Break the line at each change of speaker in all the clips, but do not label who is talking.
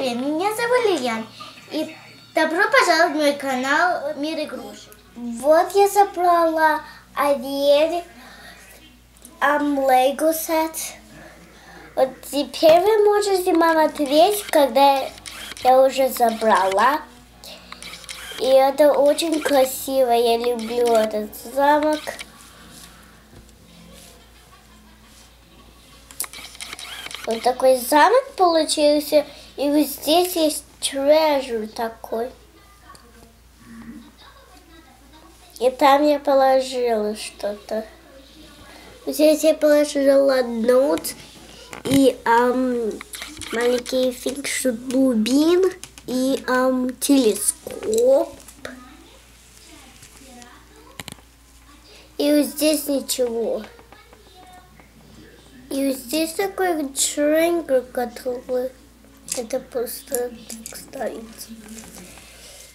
привет, меня зовут Лilian. И добро пожаловать в мой канал Мир игрушек. Вот я забрала um, Lego сет. Вот теперь вы можете смотреть, когда я уже забрала. И это очень красиво, я люблю этот замок. Вот такой замок получился. И вот здесь есть treasure такой. И там я положила что-то. Здесь я положила ноут и эм, маленький фикшн бубин и эм, телескоп. И вот здесь ничего. И вот здесь такой triangle, который это просто так ставится.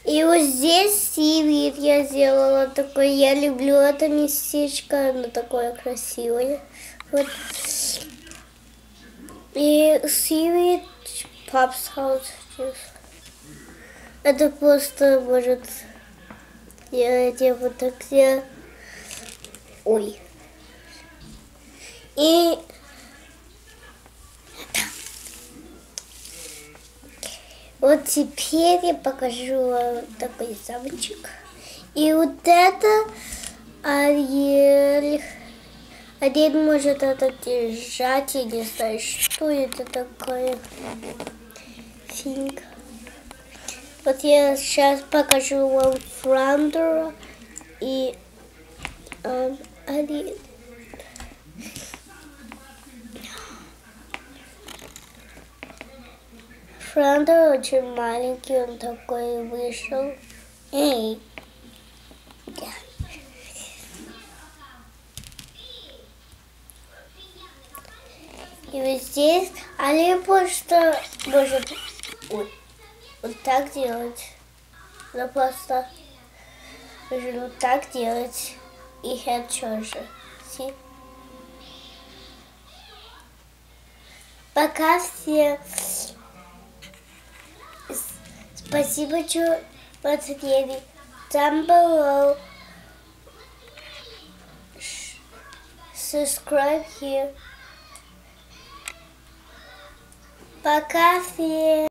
И вот здесь сивит я сделала такой. Я люблю это местечко, оно такое красивое. Вот. И сивит Pops House. Это просто может делать я вот так я. Ой. И Вот теперь я покажу вам такой замочек. И вот это Ариэль. Ариэль может это держать. Я не знаю, что это такое. Финг. Вот я сейчас покажу вам Франдера и um, Ариэль. Франдер очень маленький, он такой вышел. Эй. И вот здесь Али просто может вот, вот так делать. Но просто может вот так делать. И head тоже. See? Пока все Спасибо, что посмотрели. Down below. Subscribe here. Пока всем.